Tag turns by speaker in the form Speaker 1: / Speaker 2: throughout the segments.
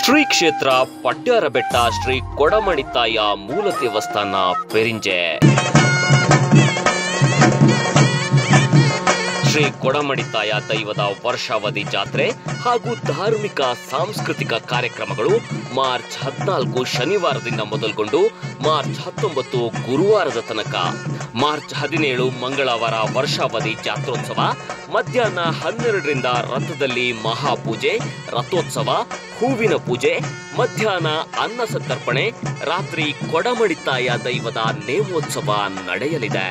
Speaker 1: ಶ್ರೀ ಕ್ಷೇತ್ರ ಪಟ್ಯಾರ ಬೆಟ್ಟ ಶ್ರೀ ಕೊಡಮಣಿ ತಾಯ ಮೂಲ ದೇವಸ್ಥಾನ ಪೆರಿಂಜೆ. ಶ್ರೀ ಕೊಡಮಡಿತಾಯ ದೈವದ ವರ್ಷಾವಧಿ ಜಾತ್ರೆ ಹಾಗೂ ಧಾರ್ಮಿಕ ಸಾಂಸ್ಕೃತಿಕ ಕಾರ್ಯಕ್ರಮಗಳು ಮಾರ್ಚ್ ಹದಿನಾಲ್ಕು ಶನಿವಾರದಿಂದ ಮೊದಲುಗೊಂಡು ಮಾರ್ಚ್ ಹತ್ತೊಂಬತ್ತು ಗುರುವಾರದ ತನಕ. ಮಾರ್ಚ್ ಹದಿನೇಳು ಮಂಗಳವಾರ ವರ್ಷಾವಧಿ ಜಾತ್ರೋತ್ಸವ, ಮಧ್ಯಾಹ್ನ ಹನ್ನೆರಡರಿಂದ ರಥದಲ್ಲಿ ಮಹಾಪೂಜೆ, ರಥೋತ್ಸವ, ಹೂವಿನ ಪೂಜೆ, ಮಧ್ಯಾಹ್ನ ಅನ್ನ ಸಂತರ್ಪಣೆ ರಾತ್ರಿ ಕೊಡಮಡಿತಾಯ ದೈವದ ನೇಮೋತ್ಸವ ನಡೆಯಲಿದೆ.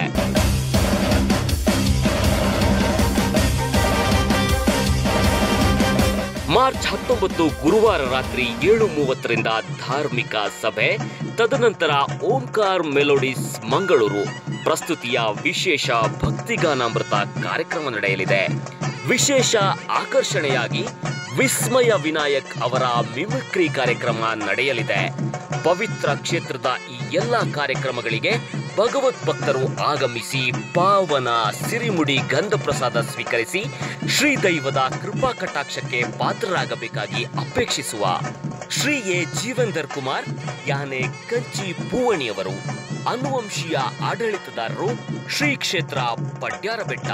Speaker 1: ಮಾರ್ಚ್ ಹತ್ತೊಂಬತ್ತು ಗುರುವಾರ ರಾತ್ರಿ ಏಳು ಮೂವತ್ತರಿಂದ ಧಾರ್ಮಿಕ ಸಭೆ, ತದನಂತರ ಓಂಕಾರ್ ಮೆಲೋಡಿಸ್ ಮಂಗಳೂರು. ಪ್ರಸ್ತುತಿಯ ವಿಶೇಷ ಭಕ್ತಿಗಾನಾಮೃತ ಕಾರ್ಯಕ್ರಮ ನಡೆಯಲಿದೆ. ವಿಶೇಷ ಆಕರ್ಷಣೆಯಾಗಿ ವಿಸ್ಮಯ ವಿನಾಯಕ್ ಅವರ ಮಿಮಿಕ್ರಿ ಕಾರ್ಯಕ್ರಮ ನಡೆಯಲಿದೆ. ಪವಿತ್ರ ಕ್ಷೇತ್ರದ ಈ ಎಲ್ಲ ಕಾರ್ಯಕ್ರಮಗಳಿಗೆ ಭಗವತ್ ಭಕ್ತರು ಆಗಮಿಸಿ ಪಾವನ ಸಿರಿಮುಡಿ ಗಂಧ ಪ್ರಸಾದ ಸ್ವೀಕರಿಸಿ ಶ್ರೀ ದೈವದ ಕೃಪಾ ಕಟಾಕ್ಷಕ್ಕೆ ಪಾತ್ರರಾಗಬೇಕಾಗಿ ಅಪೇಕ್ಷಿಸುವ ಶ್ರೀ ಎ ಜೀವಂದರ್ ಕುಮಾರ್, ಯಾನೆ ಕಂಚಿ ಪೂವಣಿಯವರು, ಅನುವಂಶೀಯ ಆಡಳಿತದಾರರು ಶ್ರೀ ಕ್ಷೇತ್ರ ಪಡ್ಯಾರ ಬೆಟ್ಟ